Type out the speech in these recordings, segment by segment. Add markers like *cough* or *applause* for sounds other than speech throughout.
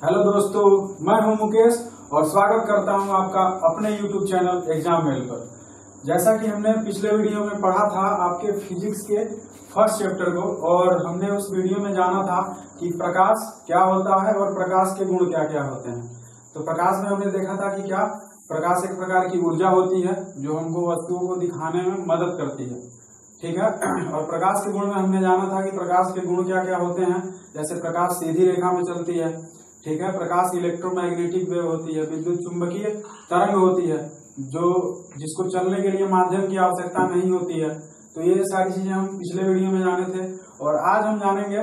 Hello दोस्तों, मैं हूँ मुकेश और स्वागत करता हूँ आपका अपने यूट्यूब चैनल एग्ज़ाम मेल पर। जैसा कि हमने पिछले वीडियो में पढ़ा था आपके फिजिक्स के फ़र्स्ट चैप्टर को और हमने उस वीडियो में जाना था कि प्रकाश क्या होता है और प्रकाश के गुण क्या क्या होते हैं। तो प्रकाश में हमने देखा था कि क्या? प्रकाश एक प्रकार की ऊर्जा होती है जो हमको वस्तुओं को दिखाने में मदद करती है। ठीक है? और प्रकाश के गुण में हमने जाना था कि प्रकाश के गुण क्या क्या होते हैं। जैसे प्रकाश सीधी रेखा में चलती है ठीक है? प्रकाश इलेक्ट्रोमैग्नेटिक वेव होती है, विद्युत चुंबकीय तरंग होती है, जो जिसको चलने के लिए माध्यम की आवश्यकता नहीं होती है। तो ये सारी चीज़ें हम पिछले वीडियो में जाने थे, और आज हम जानेंगे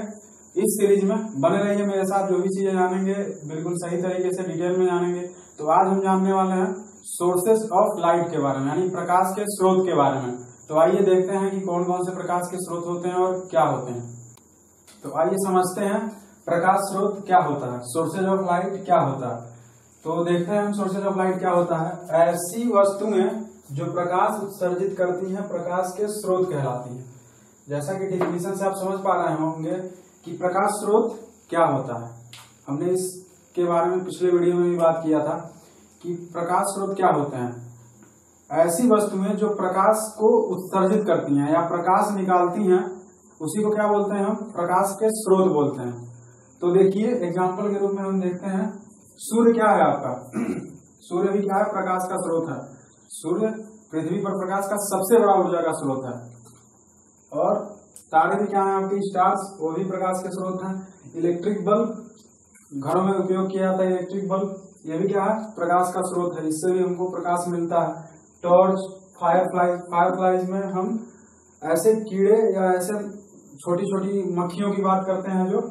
इस सीरीज़ में। बने रहिए मेरे साथ, जो भी चीज़ें जानेंगे, बिल्कुल सही तरीके से डिटेल में जानेंगे। तो आज हम जानने वाले हैं सोर्सेस ऑफ़ लाइट के बारे में, यानी प्रकाश के स्रोत के बारे में। तो आइए देखते हैं कि कौन कौन से प्रकाश के स्रोत होते हैं और क्या होते हैं। तो आइए समझते हैं प्रकाश स्रोत क्या होता है? सोर्सेज ऑफ़ लाइट क्या होता है? तो देखते हैं हम सोर्सेज ऑफ़ लाइट क्या होता है। ऐसी वस्तुएँ जो प्रकाश उत्सर्जित करती हैं, प्रकाश के स्रोत कहलाती हैं। जैसा कि डिफिनेशन से आप समझ पा रहे होंगे कि प्रकाश स्रोत क्या होता है। हमने इसके बारे में पिछले वीडियो में भी बात किया था कि प्रकाश स्रोत क्या होते हैं। ऐसी वस्तुएँ जो प्रकाश को उत्सर्जित करती हैं या प्रकाश निकालती हैं, उसी को क्या बोलते हैं हम? प्रकाश के स्रोत बोलते हैं। तो देखिए एग्ज़ाम्पल के रूप में हम देखते हैं, सूर्य क्या है आपका? सूर्य भी क्या है? प्रकाश का स्रोत है। सूर्य पृथ्वी पर प्रकाश का सबसे बड़ा ऊर्जा का स्रोत है। और तारे भी क्या है आपके? स्टार्स वो भी प्रकाश के स्रोत हैं। इलेक्ट्रिक बल्ब घरों में उपयोग किया जाता है इलेक्ट्रिक बल्ब ये भी क्या है? प्रकाश का स्रोत है इससे भी हमको प्रकाश मिलता है। Torch firefly fireflies में हम ऐसे कीड़े या ऐसे छोटी छोटी मक्खियों की बात करते हैं जो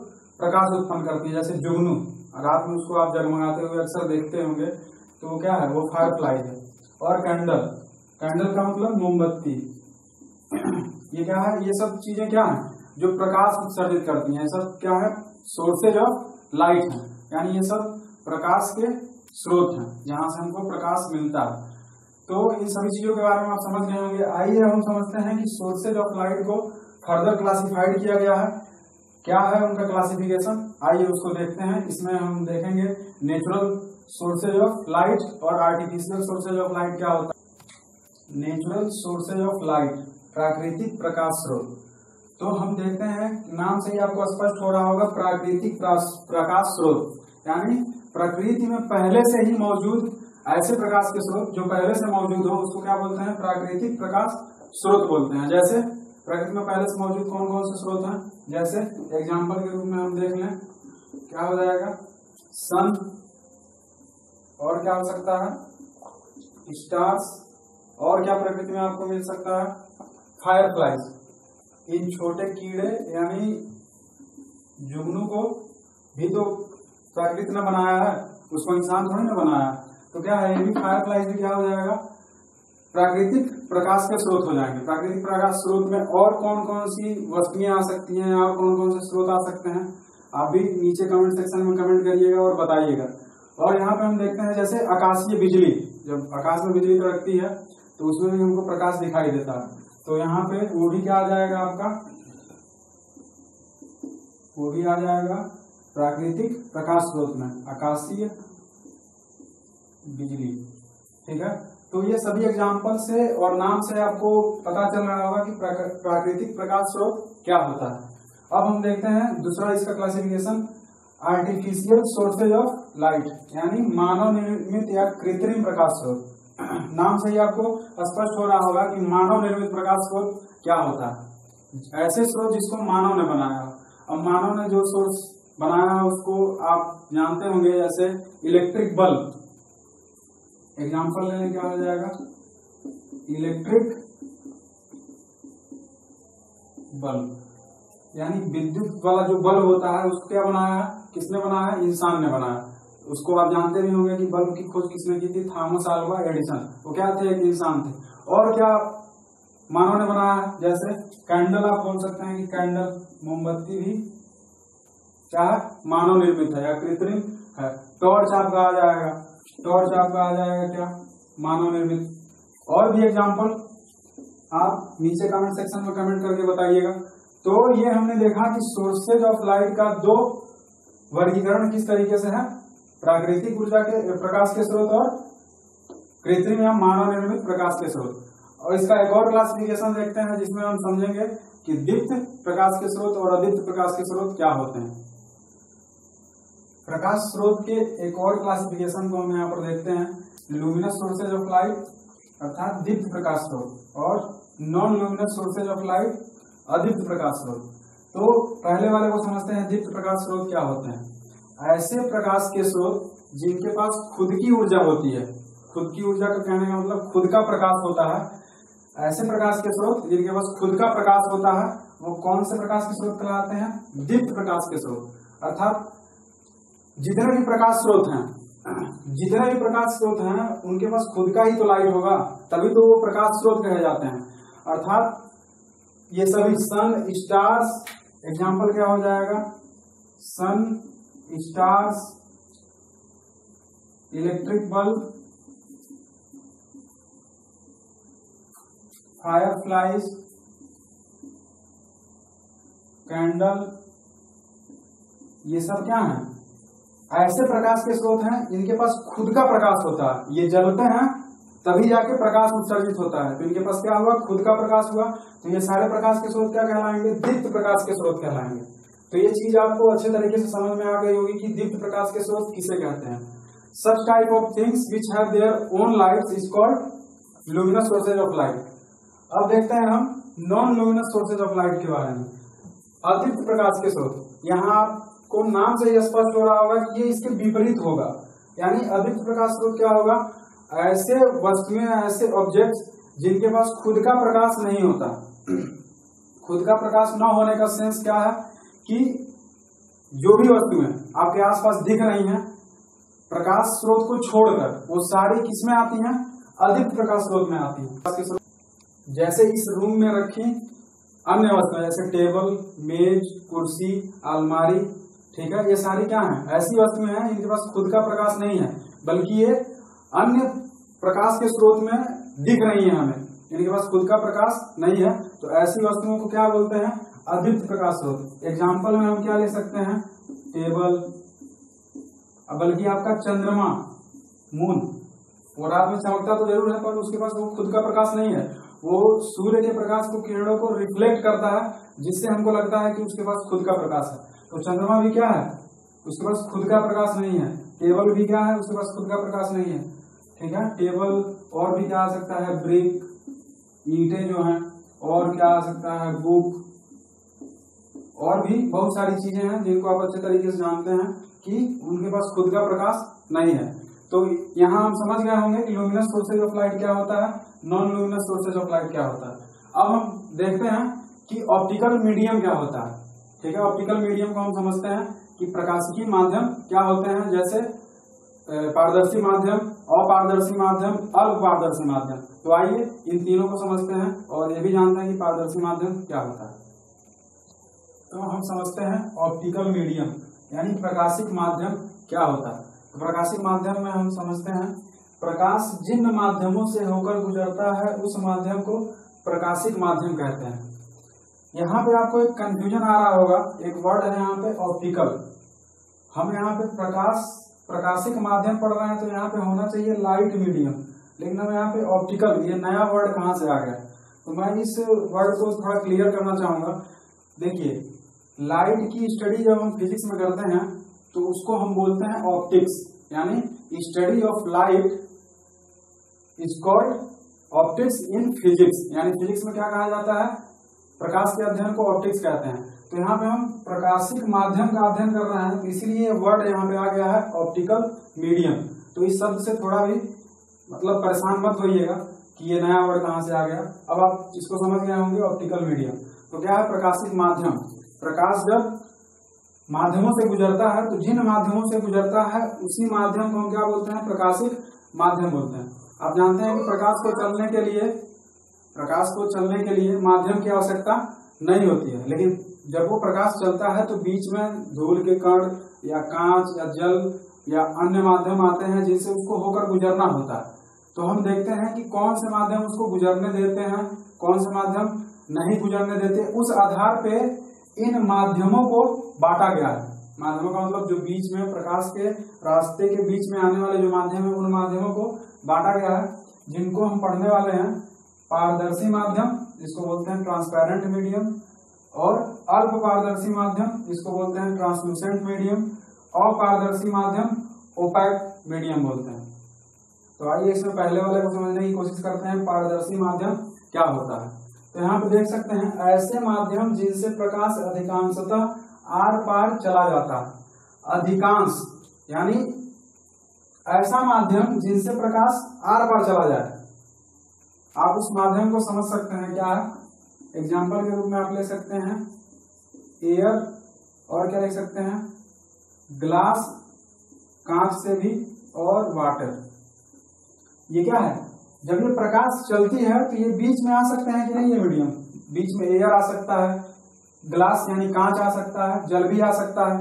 प्रकाश उत्पन्न करती है, जैसे जुगनू। रात में उसको आप जगमगाते हुए अक्सर देखते होंगे तो वो क्या है? वो फायर फ्लाई है। और कैंडल कैंडल का मतलब मोमबत्ती। ये क्या है? ये सब चीज़ें क्या है? जो प्रकाश उत्सर्जित करती हैं। सब क्या है? सोर्सेज ऑफ़ लाइट है। यानी ये सब प्रकाश के स्रोत हैं, जहाँ से हमको प्रकाश मिलता है। तो इन सभी चीज़ों के बारे में आप समझ गए होंगे। आइए हम समझते हैं कि सोर्सेज ऑफ़ लाइट को फर्दर क्लासिफाइड किया गया है। क्या है उनका क्लासिफिकेशन आइए उसको देखते हैं। इसमें हम देखेंगे नेचुरल सोर्सेज ऑफ़ लाइट और आर्टिफिशियल सोर्सेज ऑफ़ लाइट क्या होता है? नेचुरल सोर्सेज ऑफ़ लाइट प्राकृतिक प्रकाश स्रोत। तो हम देखते हैं, नाम से ही आपको स्पष्ट हो रहा होगा, प्राकृतिक प्रकाश स्रोत। यानी प्रकृति में पहले से ही मौजूद ऐसे प्रकाश के स्रोत जो पहले से मौजूद हो, उसको क्या बोलते हैं? प्राकृतिक प्रकाश स्रोत बोलते हैं। जैसे प्रकृति में पहले से मौजूद कौन कौन से स्रोत हैं? जैसे एग्ज़ाम्पल के रूप में हम देख लें, क्या हो जाएगा? सन और क्या हो सकता है? स्टार्स और क्या प्रकृति में आपको मिल सकता है? फायर फ्लाइज इन छोटे कीड़े, यानी जुगनू को भी तो प्रकृति ने बनाया है, उसको इंसान थोड़ी ना बनाया तो क्या है, ये भी फायर फ्लाइज भी क्या हो जाएगा? प्राकृतिक प्रकाश के स्रोत हो जाएँगे। प्राकृतिक प्रकाश स्रोत में और कौन कौन सी वस्तुएँ आ सकती हैं और कौन कौन से स्रोत आ सकते हैं, आप भी नीचे कमेंट सेक्शन में कमेंट करिएगा और बताइएगा। और यहाँ पे हम देखते हैं जैसे आकाशीय बिजली, जब आकाश में बिजली कड़कती है तो उसमें भी हमको प्रकाश दिखाई देता है। तो यहाँ पे वो भी क्या आ जाएगा आपका? वो भी आ जाएगा प्राकृतिक प्रकाश स्रोत में, आकाशीय बिजली। ठीक है? तो ये सभी एग्ज़ाम्पल से और नाम से आपको पता चल रहा होगा कि प्राकृतिक प्रकाश स्रोत क्या होता है। अब हम देखते हैं दूसरा इसका classification artificial sources of light यानी मानव निर्मित या कृत्रिम प्रकाश स्रोत। *clears throat* नाम से ही आपको स्पष्ट हो रहा होगा कि मानव निर्मित प्रकाश स्रोत क्या होता है। ऐसे स्रोत जिसको मानव ने बनाया। अब मानव ने जो सोर्स बनाया उसको आप जानते होंगे जैसे इलेक्ट्रिक बल्ब एग्ज़ाम्पल लेने क्या हो जाएगा? इलेक्ट्रिक बल्ब यानी विद्युत वाला जो बल्ब होता है, उसको क्या बनाया? किसने बनाया? इंसान ने बनाया। उसको आप जानते भी होंगे कि बल्ब की खोज किसने की थी? Thomas Alva Edison. वो क्या थे? एक इंसान थे। और क्या मानव ने बनाया? जैसे कैंडल आप बोल सकते हैं कि कैंडल, मोमबत्ती भी क्या मानव निर्मित है या कृत्रिम है। टॉर्च आपका आ जाएगा। टॉर्च आपका आ जाएगा क्या? मानव निर्मित। और भी एग्ज़ाम्पल आप नीचे कमेंट सेक्शन में कमेंट करके बताइएगा। तो ये हमने देखा कि सोर्सेज ऑफ़ लाइट का दो वर्गीकरण किस तरीके से है? प्राकृतिक ऊर्जा के, प्रकाश के स्रोत और कृत्रिम या मानव निर्मित प्रकाश के स्रोत। और इसका एक और क्लासिफिकेशन देखते हैं, जिसमें हम समझेंगे कि दीप्त प्रकाश के स्रोत और अदीप्त प्रकाश के स्रोत क्या होते हैं। प्रकाश स्रोत के एक और क्लासिफिकेशन को हम यहाँ पर देखते हैं। लुमिनस सोर्सेज ऑफ़ लाइट अर्थात दीप्त प्रकाश स्रोत और non luminous sources of light अदीप्त प्रकाश स्रोत। तो पहले वाले को समझते हैं दीप्त प्रकाश स्रोत क्या होते हैं। ऐसे प्रकाश के स्रोत जिनके पास खुद की ऊर्जा होती है। खुद की ऊर्जा का कहने का मतलब खुद का प्रकाश होता है। ऐसे प्रकाश के स्रोत जिनके पास खुद का प्रकाश होता है, वो कौन से प्रकाश के स्रोत कहलाते हैं? दीप्त प्रकाश के स्रोत। अर्थात जितने भी प्रकाश स्रोत हैं, जितने भी प्रकाश स्रोत हैं, उनके पास खुद का ही तो लाइट होगा, तभी तो वो प्रकाश स्रोत कहे जाते हैं। अर्थात, ये सभी सन स्टार्स एग्ज़ाम्पल क्या हो जाएगा? Sun stars electric bulb fireflies candle ये सब क्या है? ऐसे प्रकाश के स्रोत हैं, इनके पास खुद का प्रकाश होता है। ये जलते हैं, तभी जाके प्रकाश उत्सर्जित होता है। तो इनके पास क्या हुआ? खुद का प्रकाश हुआ। तो ये सारे प्रकाश के स्रोत क्या कहलाएँगे? दीप्त प्रकाश के स्रोत कहलाएँगे। तो ये चीज़ आपको अच्छे तरीके से समझ में आ गई होगी कि दीप्त प्रकाश के स्रोत किसे कहते हैं। Such type of things which have their own light is called luminous sources of light अब देखते हैं हम non luminous sources of light के बारे में। अतिरिक्त प्रकाश के स्रोत। यहाँ आपको नाम से स्पष्ट हो रहा होगा कि ये इसके विपरीत होगा। यानी अधिक प्रकाश स्रोत क्या होगा? ऐसे वस्तुएँ ऐसे ऑब्जेक्ट जिनके पास खुद का प्रकाश नहीं होता। खुद का प्रकाश न होने का सेंस क्या है? कि जो भी वस्तुएँ आपके आसपास दिख रही हैं, प्रकाश स्रोत को छोड़कर, वो सारी किसमें आती हैं? अधिक प्रकाश स्रोत में आती हैं। जैसे इस रूम में रखी, अन्य वस्तुएँ जैसे टेबल मेज, कुर्सी, अलमारी ठीक है? ये सारी क्या है? ऐसी वस्तुएँ हैं इनके पास खुद का प्रकाश नहीं है, बल्कि ये अन्य प्रकाश के स्रोत में दिख रही है हमें इनके पास खुद का प्रकाश नहीं है। तो ऐसी वस्तुओं को क्या बोलते हैं? अधिक प्रकाश स्रोत। एग्ज़ाम्पल में हम क्या ले सकते हैं? टेबल बल्कि आपका चंद्रमा मून वो रात में चमकता तो ज़रूर है, पर उसके पास वो खुद का प्रकाश नहीं है। वो सूर्य के प्रकाश को किरणों को रिफ्लेक्ट करता है, जिससे हमको लगता है कि उसके पास खुद का प्रकाश है। तो चंद्रमा भी क्या है? उसके पास खुद का प्रकाश नहीं है। टेबल भी क्या है? उसके पास खुद का प्रकाश नहीं है। ठीक है? टेबल और भी क्या आ सकता है? ब्रिक, ईटे जो है, और क्या आ सकता है? बुक, और भी बहुत सारी चीज़ें हैं जिनको आप अच्छे तरीके से जानते हैं कि उनके पास खुद का प्रकाश नहीं है। तो यहाँ हम समझ गए होंगे कि लुमिनस सोर्सेज ऑफ़ लाइट क्या होता है? Non luminous sources of light क्या होता है? अब हम देखते हैं कि ऑप्टिकल मीडियम क्या होता है। ठीक है ऑप्टिकल मीडियम को हम समझते हैं कि प्रकाशिकी माध्यम क्या होते हैं, जैसे पारदर्शी माध्यम, अपारदर्शी माध्यम अल्प पारदर्शी माध्यम। तो आइए इन तीनों को समझते हैं और ये भी जानते हैं कि पारदर्शी माध्यम क्या होता है। तो हम समझते हैं ऑप्टिकल मीडियम यानी प्रकाशिक माध्यम क्या होता है। तो प्रकाशिक माध्यम में हम समझते हैं, प्रकाश जिन माध्यमों से होकर गुजरता है, उस माध्यम को प्रकाशिक माध्यम कहते हैं। यहाँ पे आपको एक कंफ्यूजन आ रहा होगा। एक वर्ड है यहाँ पे ऑप्टिकल हम यहाँ पे प्रकाश, प्रकाशिक माध्यम पढ़ रहे हैं तो यहाँ पे होना चाहिए लाइट मीडियम लेकिन हम यहाँ पे ऑप्टिकल ये नया वर्ड कहाँ से आ गया? तो मैं इस वर्ड को थोड़ा क्लियर करना चाहूँगा। देखिए लाइट की स्टडी जब हम फिजिक्स में करते हैं तो उसको हम बोलते हैं ऑप्टिक्स यानी study of light is called optics in physics यानी फिजिक्स में क्या कहा जाता है? प्रकाश के अध्ययन को ऑप्टिक्स कहते हैं। तो यहाँ पे हम प्रकाशिक माध्यम का अध्ययन कर रहे हैं तो इसीलिए वर्ड यहाँ पे आ गया है ऑप्टिकल मीडियम तो इस शब्द से थोड़ा भी मतलब परेशान मत होइएगा कि ये नया वर्ड कहाँ से आ गया। अब आप इसको समझ गए होंगे ऑप्टिकल मीडियम तो क्या है प्रकाशिक माध्यम? प्रकाश जब माध्यमों से गुजरता है तो जिन माध्यमों से गुजरता है, उसी माध्यम को हम क्या बोलते हैं? प्रकाशिक माध्यम बोलते हैं। आप जानते हैं कि प्रकाश को चलने के लिए प्रकाश को चलने के लिए माध्यम की आवश्यकता नहीं होती है। लेकिन जब वो प्रकाश चलता है तो बीच में धूल के कण या कांच या जल या अन्य माध्यम आते हैं जिनसे उसको होकर गुजरना होता है। तो हम देखते हैं कि कौन से माध्यम उसको गुजरने देते हैं, कौन से माध्यम नहीं गुजरने देते। उस आधार पे इन माध्यमों को बांटा गया है। माध्यमों का मतलब जो बीच में प्रकाश के रास्ते के बीच में आने वाले जो माध्यम है, उन माध्यमों को बांटा गया है, जिनको हम पढ़ने वाले हैं। पारदर्शी माध्यम जिसको बोलते हैं ट्रांसपेरेंट मीडियम और अल्प पारदर्शी माध्यम जिसको बोलते हैं ट्रांसलूसेंट मीडियम अपारदर्शी माध्यम ओपैक मीडियम बोलते हैं। तो आइए इसमें पहले वाले को समझने की कोशिश करते हैं, पारदर्शी माध्यम क्या होता है। तो यहाँ पे देख सकते हैं, ऐसे माध्यम जिनसे प्रकाश अधिकांशतः आर पार चला जाता है। अधिकांश, यानी ऐसा माध्यम जिनसे प्रकाश आर पार चला जाए। आप उस माध्यम को समझ सकते हैं क्या? है एग्ज़ाम्पल के रूप में आप ले सकते हैं। एयर और क्या लिख सकते हैं? ग्लास कांच से भी और वाटर ये क्या है? जब ये प्रकाश चलती है तो ये बीच में आ सकते हैं कि नहीं ये मीडियम बीच में एयर आ सकता है। ग्लास यानी कांच आ सकता है। जल भी आ सकता है।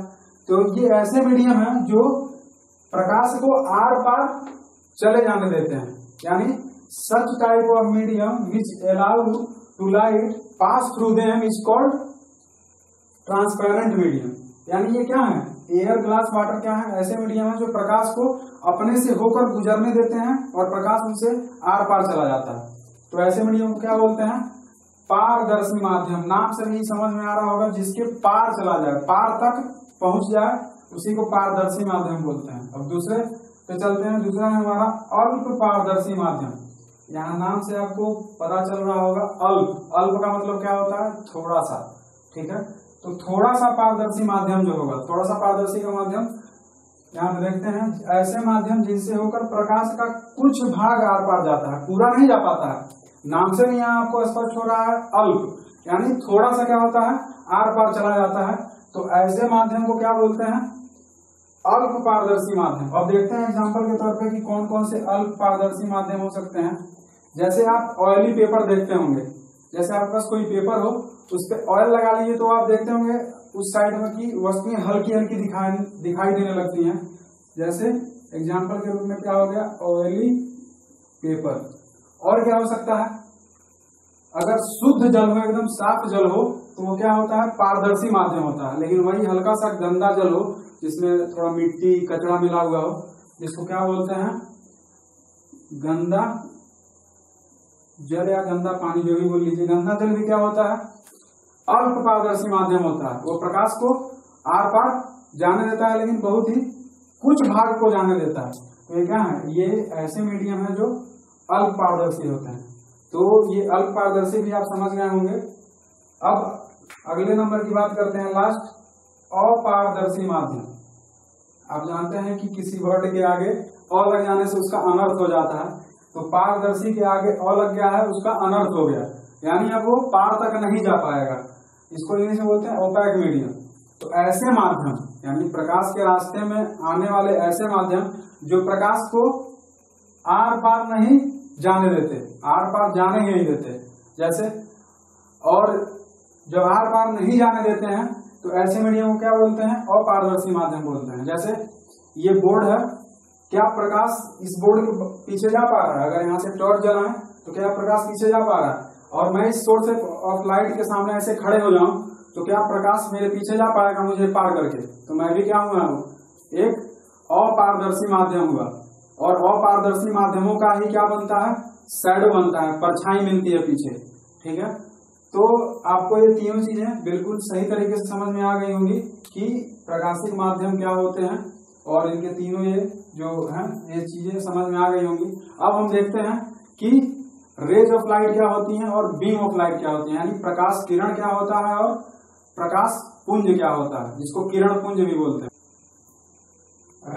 तो ये ऐसे मीडियम है जो प्रकाश को आर पार चले जाने देते हैं। यानी such type of medium which allow to light pass through them is called transparent medium यानी ये क्या है? एयर ग्लास वाटर क्या है? ऐसे मीडियम है जो प्रकाश को अपने से होकर गुजरने देते हैं और प्रकाश उनसे आर पार चला जाता है। तो ऐसे मीडियम को क्या बोलते हैं? पारदर्शी माध्यम। नाम से ही समझ में आ रहा होगा जिसके पार चला जाए। पार तक पहुँच जाए, उसी को पारदर्शी माध्यम बोलते हैं। अब दूसरे पे चलते हैं। दूसरा है हमारा अल्प पारदर्शी माध्यम। यहाँ नाम से आपको पता चल रहा होगा अल्प। अल्प का मतलब क्या होता है? थोड़ा सा ठीक है? तो थोड़ा सा पारदर्शी माध्यम जो होगा थोड़ा सा पारदर्शी का माध्यम, यहाँ देखते हैं, ऐसे माध्यम जिनसे होकर प्रकाश का कुछ भाग आर पार जाता है, पूरा नहीं जा पाता है। नाम से भी यहाँ आपको स्पष्ट हो रहा है अल्प। यानी थोड़ा सा क्या होता है? आर पार चला जाता है। तो ऐसे माध्यम को क्या बोलते हैं? अल्प पारदर्शी माध्यम। अब देखते हैं एग्ज़ाम्पल के तौर पे कि कौन कौन से अल्प पारदर्शी माध्यम हो सकते हैं। जैसे आप ऑयली पेपर देखते होंगे। जैसे आपके पास कोई पेपर हो, उस पर ऑयल लगा लीजिए तो आप देखते होंगे, उस साइड में की वस्तुएँ हल्की हल्की दिखाई दिखाई देने लगती हैं। जैसे एग्ज़ाम्पल के रूप में क्या हो गया? ऑयली पेपर और क्या हो सकता है? अगर शुद्ध जल हो, एकदम साफ़ जल हो तो वो क्या होता है? पारदर्शी माध्यम होता है। लेकिन वही हल्का सा गंदा जल हो जिसमें थोड़ा मिट्टी, कचरा मिला हुआ हो, जिसको क्या बोलते हैं? गंदा जल या गंदा पानी, जो भी बोल लीजिए। गंदा जल भी क्या होता है? अल्प पारदर्शी माध्यम होता है। वो प्रकाश को आर पार जाने देता है, लेकिन बहुत ही कुछ भाग को जाने देता है। तो ये क्या है? ये ऐसे मीडियम है जो अल्प पारदर्शी होते हैं। तो ये अल्प पारदर्शी भी आप समझ गए होंगे। अब अगले नंबर की बात करते हैं लास्ट अपारदर्शी माध्यम। आप जानते हैं कि किसी वर्ड के आगे अ लग जाने से उसका अनर्थ हो जाता है। तो पारदर्शी के आगे अ लग गया है, उसका अनर्थ हो गया। यानी अब वो पार तक नहीं जा पाएगा। इसको इंग्लिश में बोलते हैं ओपैक मीडियम तो ऐसे माध्यम, यानी प्रकाश के रास्ते में आने वाले ऐसे माध्यम जो प्रकाश को आर पार नहीं जाने देते, आर पार जाने ही नहीं देते। जैसे, और जब आर पार नहीं जाने देते हैं तो ऐसे मीडियम को क्या बोलते हैं? अपारदर्शी माध्यम बोलते हैं। जैसे ये बोर्ड है, क्या प्रकाश इस बोर्ड के पीछे जा पा रहा है? अगर यहाँ से टॉर्च जलाएँ तो क्या प्रकाश पीछे जा पा रहा है? और मैं इस सोर्स ऑफ़ लाइट के सामने ऐसे खड़े हो जाऊँ तो क्या प्रकाश मेरे पीछे जा पाएगा मुझे पार करके? तो मैं भी क्या हुआ हूँ एक अपारदर्शी माध्यम हुआ और अपारदर्शी माध्यमों का ही क्या बनता है? सैडो बनता है, परछाई मिलती है पीछे। ठीक है? तो आपको ये तीनों चीज़ें बिल्कुल सही तरीके से समझ में आ गई होंगी कि प्रकाशिक माध्यम क्या होते हैं और इनके तीनों ये जो है, ये चीज़ें समझ में आ गई होंगी। अब हम देखते हैं कि रेज ऑफ़ लाइट क्या होती हैं और बीम ऑफ़ लाइट क्या होती है, यानी प्रकाश किरण क्या होता है और प्रकाश पुंज क्या होता है, जिसको किरण पुंज भी बोलते हैं।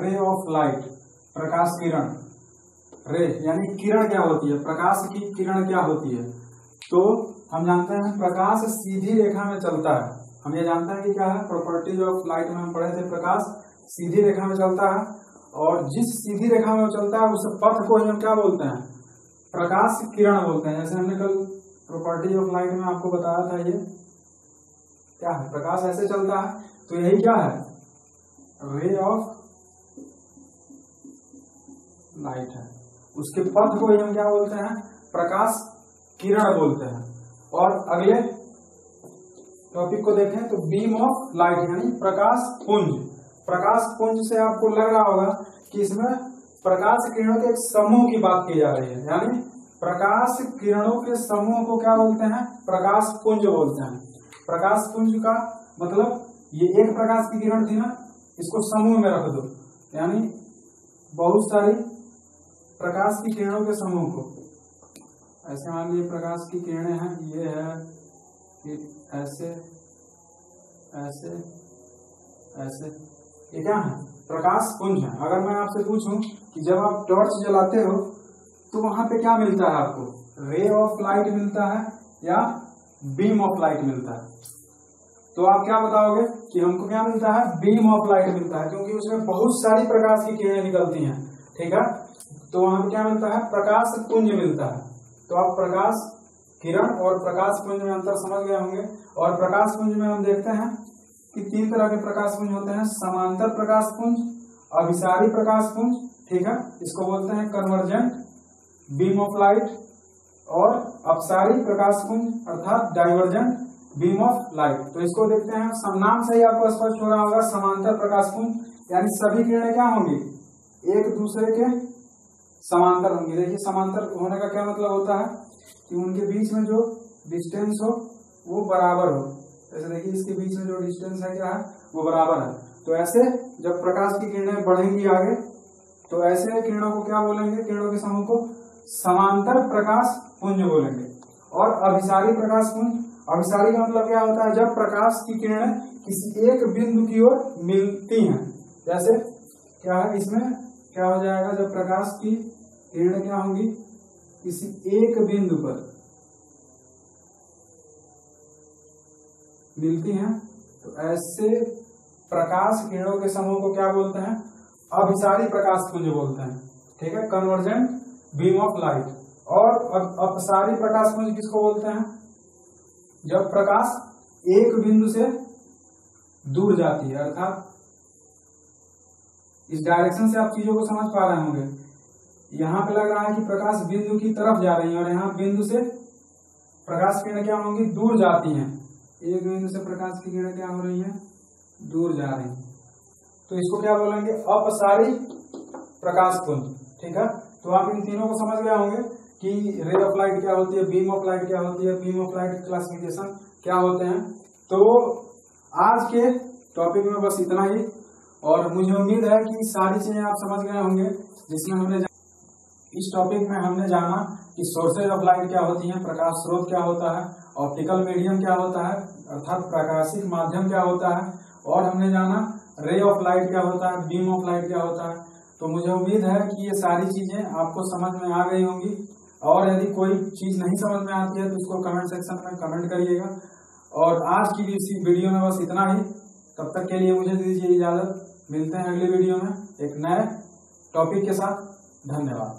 रे ऑफ़ लाइट प्रकाश किरण। रे यानी किरण क्या होती है, प्रकाश की किरण क्या होती है? तो हम जानते हैं प्रकाश सीधी रेखा में चलता है। हम ये जानते हैं कि क्या है? प्रॉपर्टीज़ ऑफ़ लाइट में हम पढ़े थे प्रकाश सीधी रेखा में चलता है और जिस सीधी रेखा में चलता है, उस पथ को हम क्या बोलते हैं? प्रकाश किरण बोलते हैं। जैसे हमने कल प्रॉपर्टी ऑफ़ लाइट में आपको बताया था ये। क्या है? प्रकाश ऐसे चलता है। तो यही क्या है? रे ऑफ़ लाइट है। उसके पथ को हम क्या बोलते हैं? प्रकाश किरण बोलते हैं। और अगले टॉपिक को देखें तो बीम ऑफ़ लाइट यानी प्रकाश पुंज। प्रकाश पुंज से आपको लग रहा होगा कि इसमें प्रकाश किरणों के एक समूह की बात की जा रही है। यानी प्रकाश किरणों के समूह को क्या बोलते हैं? प्रकाश पुंज बोलते हैं। प्रकाश पुंज का मतलब ये एक प्रकाश की किरण थी ना, इसको समूह में रख दो। यानी बहुत सारी प्रकाश की किरणों के समूह को। ऐसे मान लीजिए प्रकाश की किरणें हैं, ये है कि ऐसे ऐसे ऐसे, ये क्या है? प्रकाश पुंज है। अगर मैं आपसे पूछूँ कि जब आप टॉर्च जलाते हो तो वहाँ पे क्या मिलता है आपको? रे ऑफ़ लाइट मिलता है या बीम ऑफ़ लाइट मिलता है? तो आप क्या बताओगे कि हमको क्या मिलता है? बीम ऑफ़ लाइट मिलता है, क्योंकि उसमें बहुत सारी प्रकाश की किरणें निकलती हैं। ठीक है? तो वहाँ क्या मिलता है? प्रकाश पुंज मिलता है। तो आप प्रकाश किरण और प्रकाश पुंज में अंतर समझ गए होंगे। और प्रकाश पुंज में हम देखते हैं कि तीन तरह के प्रकाश पुंज होते हैं। समांतर प्रकाश पुंज अभिसारी प्रकाश पुंज ठीक है? इसको बोलते हैं कन्वर्जेंट बीम ऑफ़ लाइट और अपसारी प्रकाश पुंज अर्थात डाइवर्जेंट बीम ऑफ़ लाइट तो इसको देखते हैं। नाम से ही आपको स्पष्ट हो रहा होगा, समांतर प्रकाश पुंज यानी सभी किरणें क्या होंगी? एक दूसरे के समांतर होंगे। देखिए, समांतर होने का क्या मतलब होता है? कि उनके बीच में जो डिस्टेंस हो, वो बराबर हो। जैसे देखिए, इसके बीच में जो डिस्टेंस है क्या है? वो बराबर है। तो ऐसे जब प्रकाश की किरणें बढ़ेंगी आगे तो ऐसे किरणों को क्या बोलेंगे? किरणों के समूह को समांतर प्रकाश पुंज बोलेंगे। और अभिसारी प्रकाश पुंज। अभिसारी का मतलब क्या होता है? जब प्रकाश की किरणें किसी एक बिंदु की ओर मिलती हैं। जैसे क्या है? इसमें क्या हो जाएगा? जब प्रकाश की किरणें क्या होंगी? किसी एक बिंदु पर मिलती हैं। तो ऐसे प्रकाश किरणों के समूह को क्या बोलते हैं? अभिसारी प्रकाश पुंज बोलते हैं। ठीक है? कन्वर्जेंट बीम ऑफ़ लाइट और अपसारी प्रकाश पुंज किसको बोलते हैं? जब प्रकाश एक बिंदु से दूर जाती है, अर्थात इस डायरेक्शन से आप चीज़ों को समझ पा रहे होंगे। यहाँ पे लग रहा है कि प्रकाश बिंदु की तरफ़ जा रही है और यहाँ बिंदु से प्रकाश किरण क्या होंगी? दूर जाती हैं। एक बिंदु से प्रकाश की किरण क्या हो रही है? दूर जा रही है। तो इसको क्या बोलेंगे? अपसारी प्रकाश पुंज ठीक है? तो आप इन तीनों को समझ गए होंगे कि रे ऑफ़ लाइट क्या होती है बीम ऑफ़ लाइट क्या होती है बीम ऑफ़ लाइट क्लासिफिकेशन क्या होते हैं। तो आज के टॉपिक में बस इतना ही। और मुझे उम्मीद है कि सारी चीज़ें आप समझ गए होंगे, जिसमें हमने इस टॉपिक में हमने जाना कि सोर्सेज ऑफ़ लाइट क्या होती है, प्रकाश स्रोत क्या होता है ऑप्टिकल मीडियम क्या होता है, अर्थात प्रकाशिक माध्यम क्या होता है, और हमने जाना रे ऑफ़ लाइट क्या होता है बीम ऑफ़ लाइट क्या होता है। तो मुझे उम्मीद है कि ये सारी चीज़ें आपको समझ में आ गई होंगी, और यदि कोई चीज़ नहीं समझ में आती है तो उसको कमेंट सेक्शन में कमेंट करिएगा। और आज की इसी वीडियो में बस इतना ही। तब तक के लिए मुझे दीजिए इजाज़त। मिलते हैं अगले वीडियो में एक नए टॉपिक के साथ। धन्यवाद।